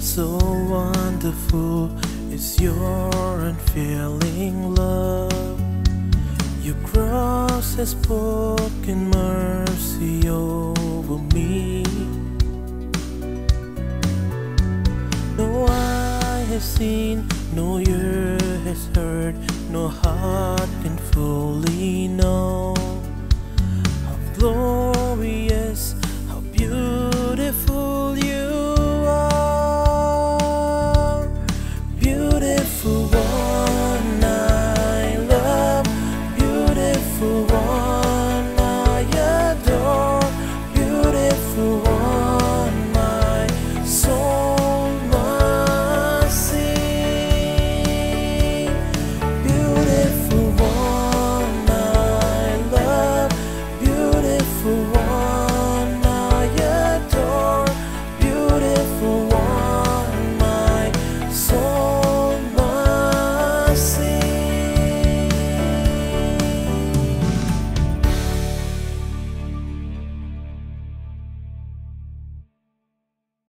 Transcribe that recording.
So wonderful is your unfailing love. Your cross has spoken mercy over me. No eye has seen, no ear has heard, no heart can fully know